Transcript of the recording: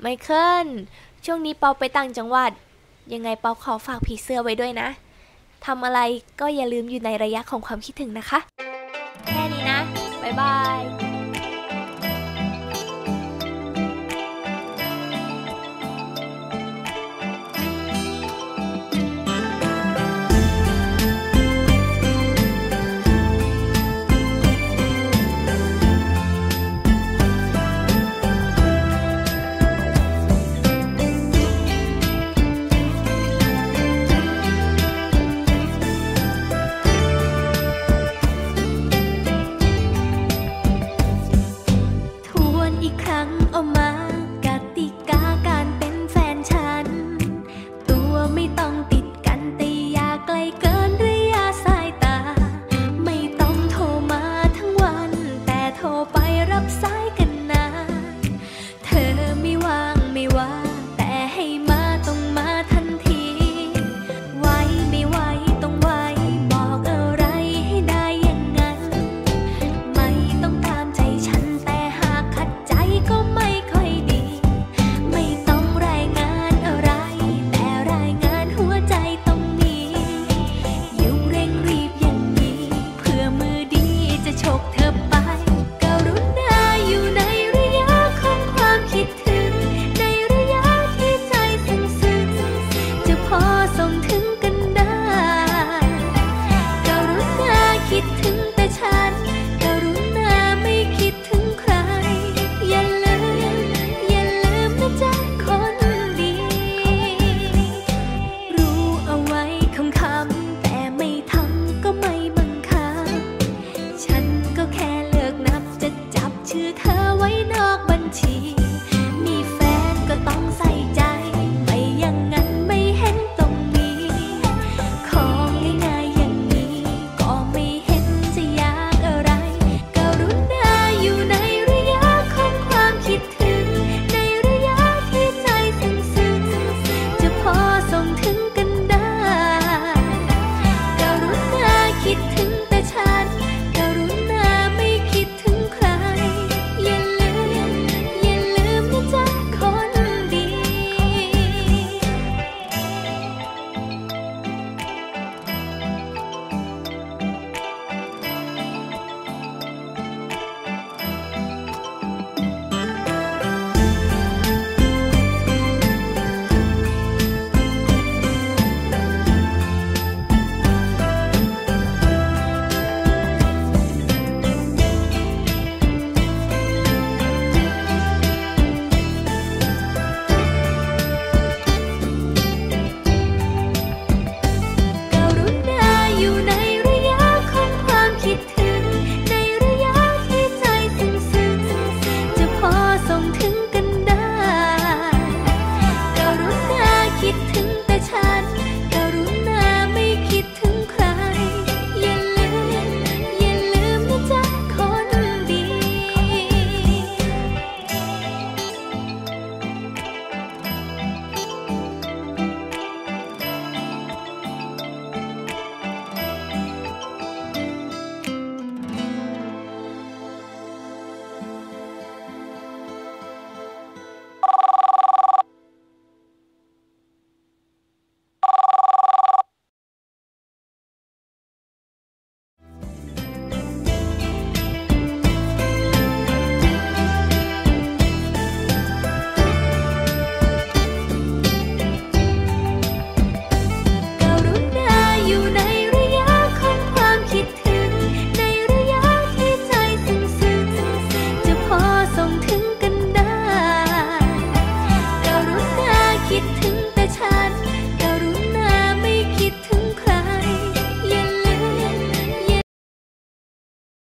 ไมเคิลช่วงนี้เปาไปต่างจังหวัด ยังไงเปาขอฝากผีเสื้อไว้ด้วยนะทำอะไรก็อย่าลืมอยู่ในระยะของความคิดถึงนะคะ แค่นี้นะ บ๊ายบาย 起。